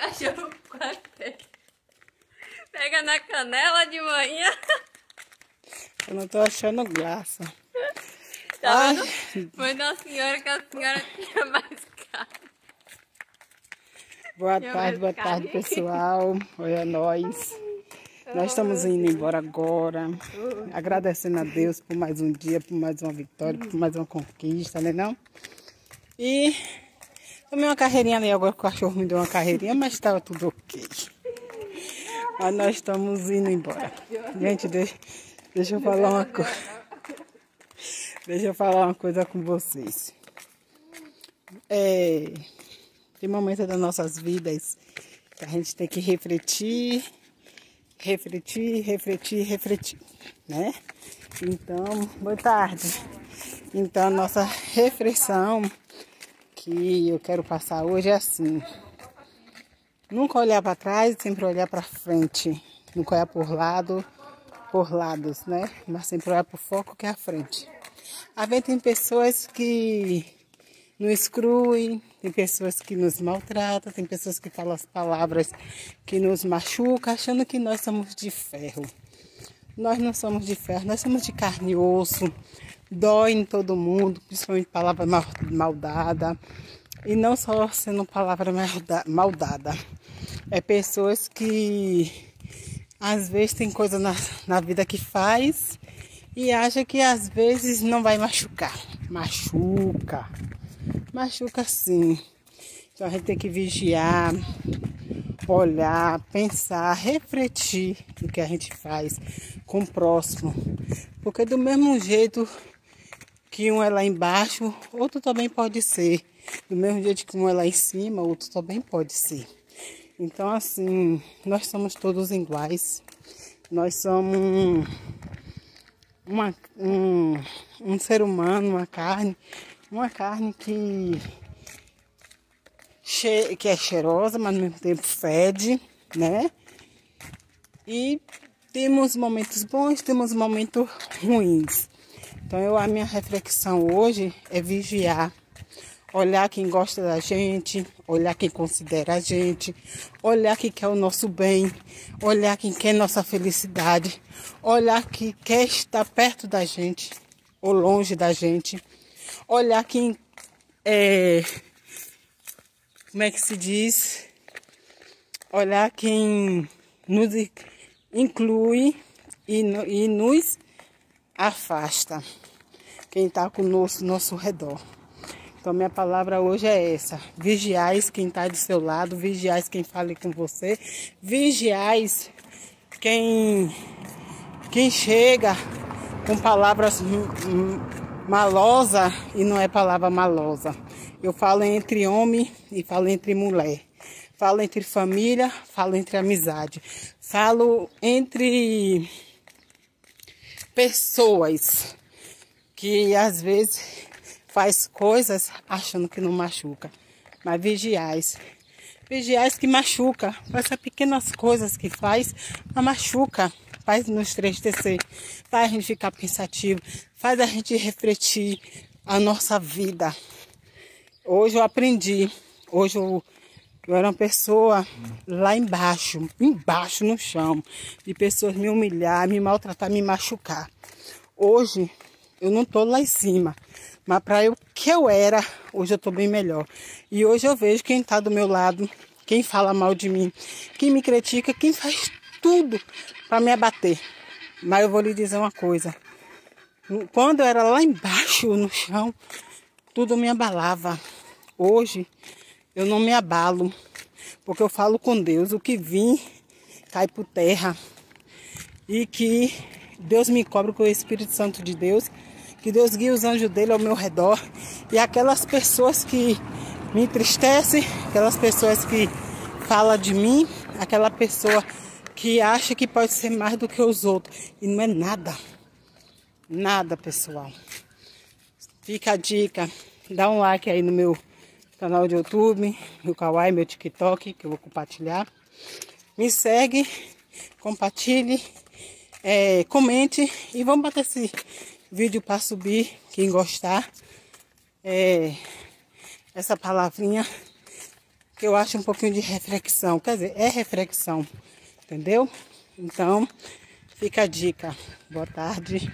cachorro quase pega na canela de manhã. Eu não tô achando graça. Tá vendo? Foi da senhora que a senhora tinha mais carne. Boa Tinha tarde, boa tarde, carne. pessoal. Olha nós. Nós estamos indo embora agora. Agradecendo a Deus por mais um dia, por mais uma vitória, por mais uma conquista, né não? E tomei uma carreirinha ali, agora o cachorro me deu uma carreirinha, mas estava tudo ok. Mas nós estamos indo embora. Gente, deixa, deixa eu falar uma coisa. Deixa eu falar uma coisa com vocês. É, tem momentos das nossas vidas que a gente tem que refletir, refletir, refletir, refletir, né? Então, boa tarde. Então, nossa reflexão que eu quero passar hoje é assim: nunca olhar para trás, sempre olhar para frente. Nunca olhar por lado, por lados, né? Mas sempre olhar para o foco que é a frente. Às vezes tem pessoas que nos excluem, tem pessoas que nos maltratam, tem pessoas que falam as palavras que nos machucam, achando que nós somos de ferro. Nós não somos de ferro, nós somos de carne e osso. Dói em todo mundo, principalmente palavra mal, maldada. E não só sendo palavra malda- maldada. É pessoas que às vezes tem coisa na, na vida que faz e acha que às vezes não vai machucar. Machuca. Machuca sim. Então a gente tem que vigiar, olhar, pensar, refletir no que a gente faz com o próximo. Porque do mesmo jeito que um é lá embaixo, outro também pode ser. Do mesmo jeito que um é lá em cima, outro também pode ser. Então assim, nós somos todos iguais. Nós somos uma, um, um ser humano, uma carne, uma carne que, che, que é cheirosa, mas ao mesmo tempo fede, né? E temos momentos bons, temos momentos ruins. Então eu, a minha reflexão hoje é vigiar, olhar quem gosta da gente, olhar quem considera a gente, olhar quem quer o nosso bem, olhar quem quer nossa felicidade, olhar quem quer estar perto da gente ou longe da gente, olhar quem é, como é que se diz? Olhar quem nos inclui e, e nos afasta. Quem está conosco, nosso redor. Então, minha palavra hoje é essa: vigiais quem está do seu lado, vigiais quem fale com você, vigiais quem, quem chega com palavras malosa e não é palavra malosa. Eu falo entre homem e falo entre mulher. Falo entre família, falo entre amizade. Falo entre pessoas que às vezes faz coisas achando que não machuca. Mas vigiais. Vigiais que machuca. Essas pequenas coisas que faz, mas machuca. Faz nos entristecer. Faz a gente ficar pensativo. Faz a gente refletir a nossa vida. Hoje eu aprendi. Hoje eu, eu era uma pessoa lá embaixo, embaixo no chão, de pessoas me humilhar, me maltratar, me machucar. Hoje eu não tô lá em cima, mas para eu que eu era, hoje eu tô bem melhor. E hoje eu vejo quem tá do meu lado, quem fala mal de mim, quem me critica, quem faz tudo para me abater. Mas eu vou lhe dizer uma coisa. Quando eu era lá embaixo no chão, tudo me abalava. Hoje eu não me abalo, porque eu falo com Deus, o que vim cai por terra. E que Deus me cobre com o Espírito Santo de Deus, que Deus guie os anjos dele ao meu redor. E aquelas pessoas que me entristecem, aquelas pessoas que falam de mim, aquela pessoa que acha que pode ser mais do que os outros. E não é nada. Nada, pessoal. Fica a dica. Dá um like aí no meu canal de YouTube, meu Kawaii, meu TikTok, que eu vou compartilhar. Me segue, compartilhe, é, comente e vamos bater esse vídeo para subir. Quem gostar, é, essa palavrinha que eu acho um pouquinho de reflexão. Quer dizer, é reflexão, entendeu? Então, fica a dica. Boa tarde.